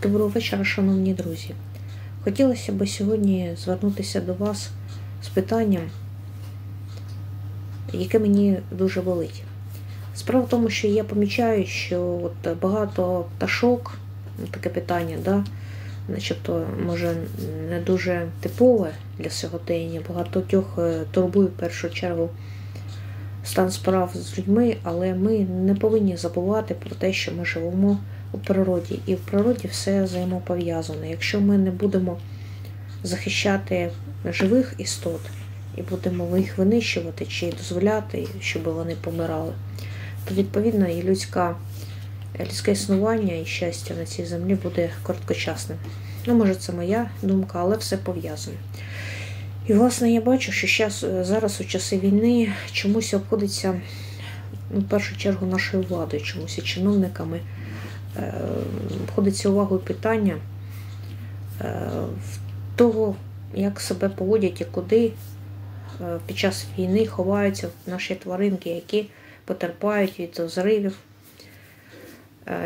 Доброго вечора, шановні друзі. Хотілося б сьогодні звернутися до вас з питанням, яке мені дуже болить. Справа в тому, що я помічаю, що от багато пташок, ну, таке питання, да, начебто, може, не дуже типове для сьогодення. Багатьох е, турбує в першу чергу стан справ з людьми, але ми не повинні забувати про те, що ми живемо у природі, і в природі все взаємопов'язане. Якщо ми не будемо захищати живих істот і будемо їх винищувати чи дозволяти, щоб вони помирали, то відповідно і людська, людське існування і щастя на цій землі буде короткочасним. Ну, може, це моя думка, але все пов'язане. І, власне, я бачу, що зараз, зараз у часи війни чомусь обходиться, ну, в першу чергу, нашою владою, чомусь і чиновниками. Е, обходиться увагою питання е, того, як себе поводять і куди е, під час війни ховаються наші тваринки, які потерпають від зривів.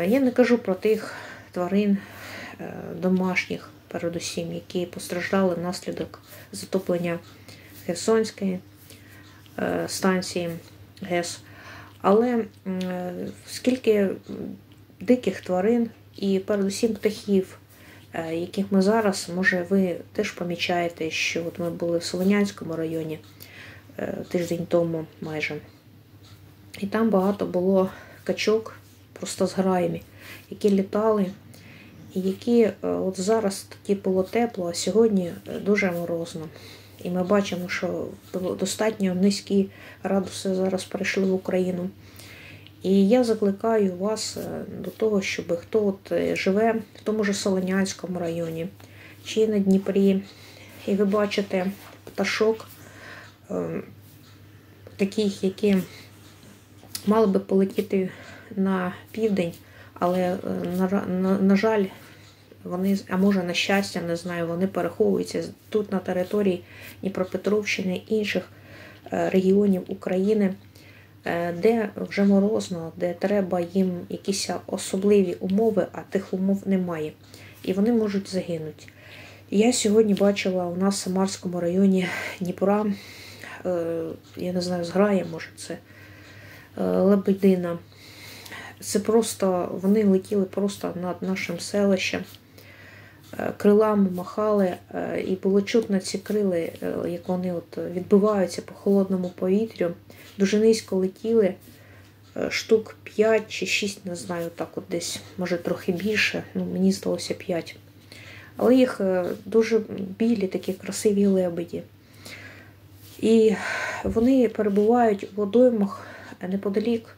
Я не кажу про тих тварин домашніх, передусім, які постраждали внаслідок затоплення Херсонської станції ГЕС. Але скільки диких тварин і передусім птахів, е, яких ми зараз, може, ви теж помічаєте, що от ми були в Солонянському районі е, тиждень тому майже. І там багато було качок, просто з граями, які літали, і які е, от зараз тоді було тепло, а сьогодні дуже морозно. І ми бачимо, що достатньо низькі градуси зараз прийшли в Україну. І я закликаю вас е, до того, щоб хто от е, живе в тому ж Солонянському районі чи на Дніпрі, і ви бачите пташок, е, таких, які мали би полетіти на південь, але, на, на, на жаль, вони, а може, на щастя, не знаю, вони переховуються тут на території Дніпропетровщини інших регіонів України. Е, де вже морозно, де треба їм якісь особливі умови, а тих умов немає. І вони можуть загинути. Я сьогодні бачила у нас в Самарському районі Дніпра, е, я не знаю, зграє, може, це е, Лебедина. Це просто вони летіли просто над нашим селищем, крилами махали, і було чутно ці крили, як вони от відбиваються по холодному повітрю дуже низько летіли, е, штук 5 чи 6, не знаю, так от десь, може трохи більше, ну мені здалося 5. Але їх е, дуже білі, такі красиві лебеді. І вони перебувають у водоймах неподалік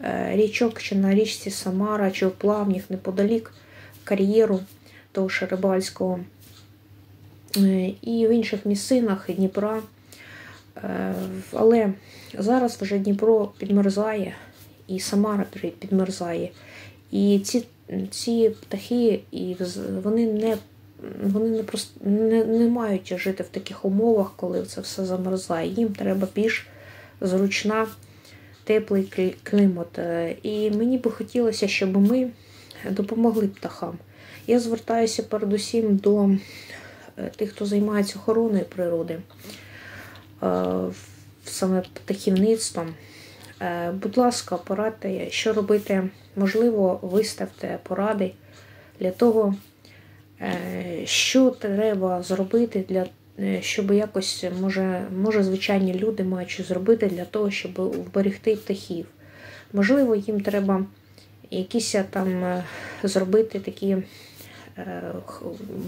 е, річок чи на річці Самара, чи в плавнях, неподалік кар'єру того Шеребальського. І в інших місцинах Дніпра. Але Зараз вже Дніпро підмерзає, і Самара підмерзає. І ці ці птахи і вони не вони не, просто, не, не мають жити в таких умовах, коли це все замерзає. Їм треба більш зручна, теплий клімат. І мені би хотілося, щоб ми допомогли птахам. Я звертаюся передусім до е, тих, хто займається охороною природи. Е, саме птахівництвом. Е, будь ласка, порадьте, що робити. Можливо, виставте поради для того, що треба зробити, для, щоб якось, може, може, звичайні люди мають зробити для того, щоб вберегти птахів. Можливо, їм треба якісь там зробити такі,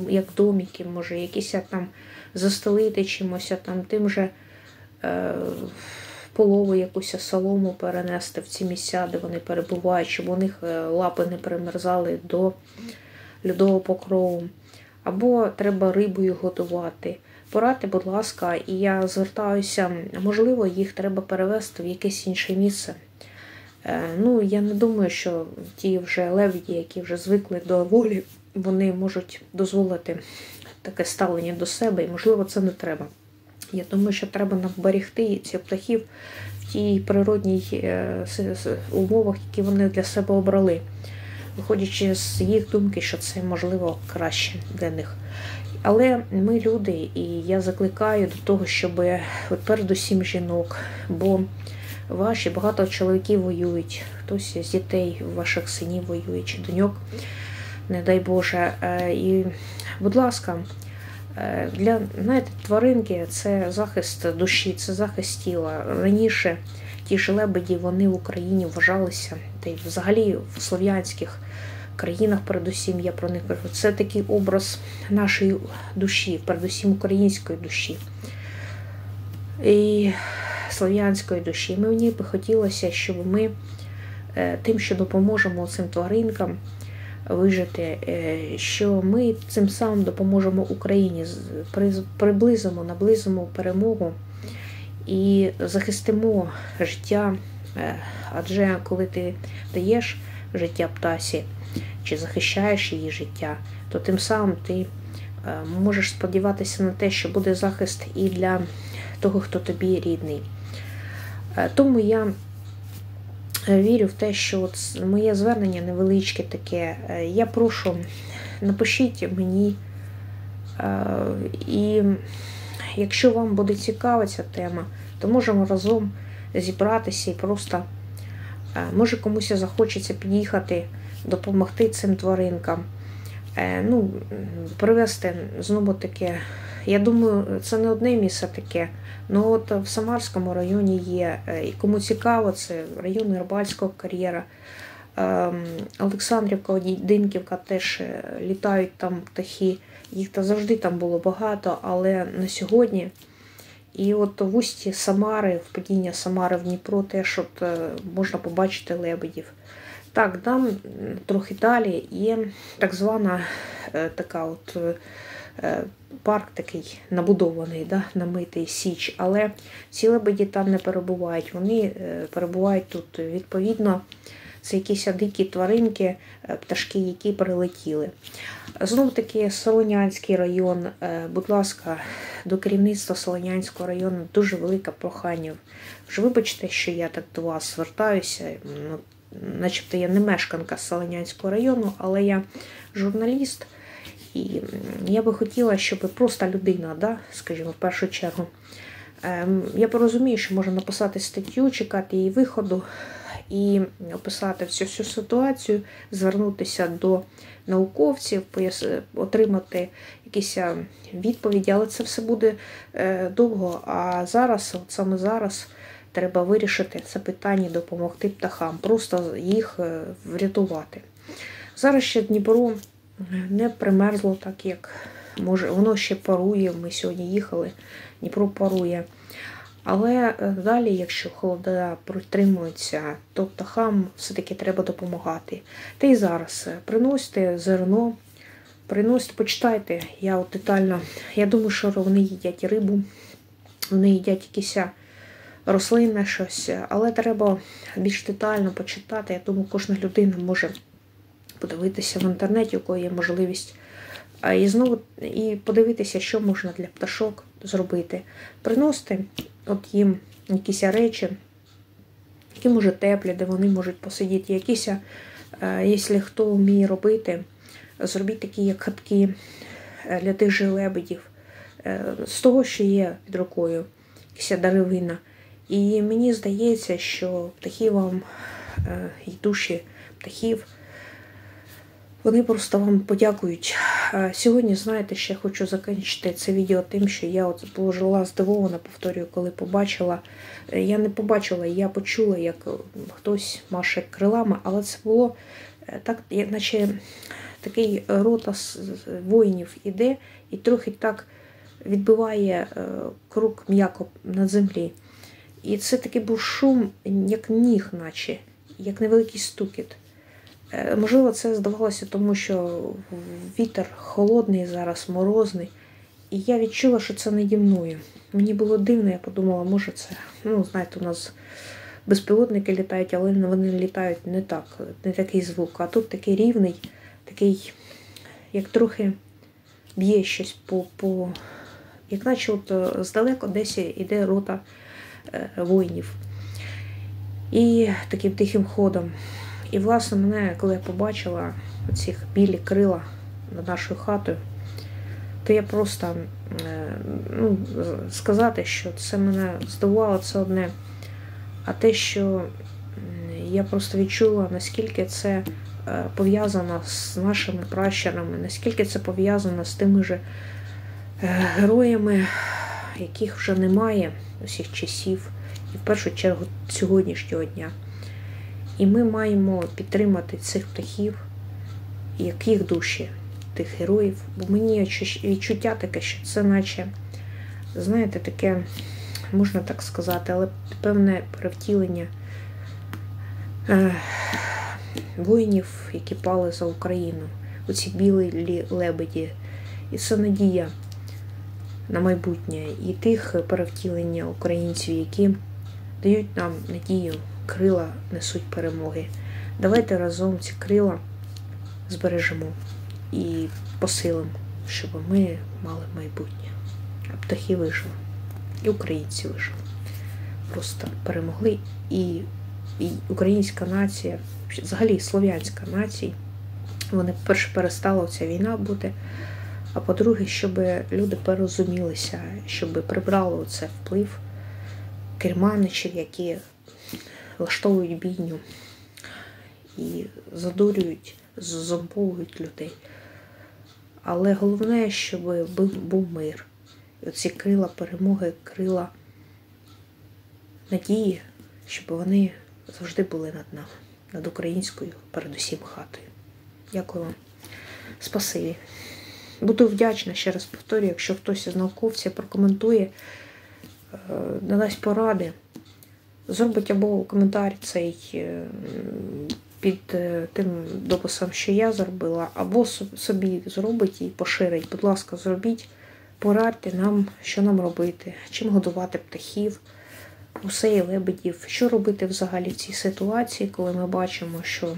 як домики, може, якісь там застелити чимось, там тим же. Е, полову якусь солому перенести в ці місця, де вони перебувають, щоб у них е, лапи не примерзали до льодового покрову. Або треба рибою готувати. Порадьте, будь ласка, і я звертаюся, можливо, їх треба перевезти в якесь інше місце. Е, ну, Я не думаю, що ті вже левді, які вже звикли до волі, вони можуть дозволити таке ставлення до себе, і, можливо, це не треба. Я думаю, що треба нам берегти цих птахів в тій природній е, умовах, які вони для себе обрали. виходячи з їх думки, що це можливо краще для них. Але ми люди, і я закликаю до того, щоб передусім жінок, бо ваші багато чоловіків воюють, хтось з дітей, ваших синів воює чи доньок, не дай Боже. Е, і, будь ласка, е, для знаєте, тваринки це захист душі, це захист тіла. Раніше ті ж лебеді вони в Україні вважалися, та й взагалі в слов'янських країнах, передусім я про них кажу. Це такий образ нашої душі, передусім української душі і слов'янської душі. В би хотілося, щоб ми е, тим, що допоможемо цим тваринкам вижити, е, що ми цим самим допоможемо Україні, приблизимо, наблизимо перемогу і захистимо життя. Е, адже коли ти даєш життя птасі чи захищаєш її життя, то тим самим ти е, можеш сподіватися на те, що буде захист і для того, хто тобі рідний. Тому я вірю в те, що от моє звернення невеличке таке. Я прошу, напишіть мені, і якщо вам буде цікава ця тема, то можемо разом зібратися і просто, е, може комусь захочеться під'їхати, допомогти цим тваринкам. Е, ну, Привезти знову таке. Я думаю, це не одне місце таке. Ну от в Самарському районі є. Е, і кому цікаво, це район Рибальського кар'єра. Ем, Олександрівка, Динківка теж літають там птахи. Їх та завжди там було багато, але на сьогодні і от в усті Самари, впадіння Самари в Дніпро теж от е, можна побачити лебедів. Так, там трохи далі є так звана е, така от е, парк такий набудований, да, намитий Січ, але ці лебеді там не перебувають. Вони перебувають тут відповідно. Це якісь дикі тваринки, пташки, які прилетіли. Знову таки, Солонянський район, будь ласка, до керівництва Солонянського району дуже велике прохання. Вже вибачте, що я так до вас звертаюся. Ну, Начебто я не мешканка Солонянського району, але я журналіст. І я би хотіла, щоб просто людина, да, скажімо, в першу чергу. Ем, я порозумію, що можна написати статтю, чекати її виходу і описати всю цю ситуацію, звернутися до науковців, отримати якісь відповіді, але це все буде е, довго. А зараз, от саме зараз, треба вирішити це питання, допомогти птахам, просто їх е, врятувати. Зараз ще Дніпро не примерзло, так як може, воно ще парує. Ми сьогодні їхали, Дніпро парує. Але е, далі, якщо холода протримуються, то птахам все-таки треба допомагати. Та й зараз е, приносите зерно, приносите, почитайте, я от детально, я думаю, що вони їдять рибу, вони їдять якісь е, рослинне щось, але треба більш детально почитати. Я думаю, кожна людина може подивитися в інтернеті, у кого є можливість. І знову і подивитися, що можна для пташок зробити. Приносити от їм якісь речі, які може теплі, де вони можуть посидіти. Якісь, е, якщо хто вміє робити, зробіть такі, як хатки е, для тих же лебедів, е, з того, що є під рукою, якась деревина. І мені здається, що птахи вам і душі птахів. Вони просто вам подякують. Сьогодні, знаєте, ще хочу закінчити це відео тим, що я от була здивована, повторюю, коли побачила. Я не побачила, я почула, як хтось маше крилами, але це було е, так, наче такий рота воїнів іде і трохи так відбиває е, круг м'яко на землі. І це такий був шум, як ніг, наче, як невеликий стукіт. Е, можливо, це здавалося, тому що вітер холодний, зараз морозний. І я відчула, що це наді мною. Мені було дивно, я подумала, може це, ну, знаєте, у нас безпілотники літають, але вони літають не так, не такий звук. А тут такий рівний, такий, як трохи б'є щось по. по як наче от е, здалеко десь іде рота е, воїнів. І таким тихим ходом. І, власне, мене, коли я побачила ці білі крила над нашою хатою, то я просто е, ну, сказати, що це мене здивувало, це одне. А те, що я просто відчула, наскільки це е, пов'язано з нашими пращурами, наскільки це пов'язано з тими же героями, яких вже немає усіх часів, і в першу чергу сьогоднішнього дня. І ми маємо підтримати цих птахів, як їх душі, тих героїв. Бо мені відчу- відчуття таке, що це наче, знаєте, таке, можна так сказати, але певне перевтілення е, воїнів, які пали за Україну, оці білі лі- лебеді. І це надія на майбутнє, і тих перевтілення українців, які дають нам надію, крила несуть перемоги. Давайте разом ці крила збережемо і посилимо, щоб ми мали майбутнє. А птахи вижили, і українці вижили. Просто перемогли. І, і українська нація, взагалі слов'янська нація, вони, по-перше, перестала ця війна бути. А по-друге, щоб люди порозумілися, щоб прибрали оце вплив керманичів, які влаштовують бійню і задурюють, зомбовують людей. Але головне, щоб був, мир. І оці крила перемоги, крила надії, щоб вони завжди були над нами, над українською, передусім хатою. Дякую вам. Спасибі. Буду вдячна, ще раз повторюю, якщо хтось із науковців прокоментує, е, надасть поради, зробить або коментар цей е, під е, тим дописом, що я зробила, або собі зробить і поширить. Будь ласка, зробіть, порадьте нам, що нам робити, чим годувати птахів, гусей, лебедів, що робити взагалі в цій ситуації, коли ми бачимо, що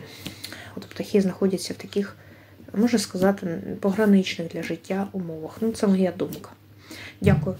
от птахи знаходяться в таких можна сказати, пограничних для життя умовах. Ну, це моя думка. Дякую.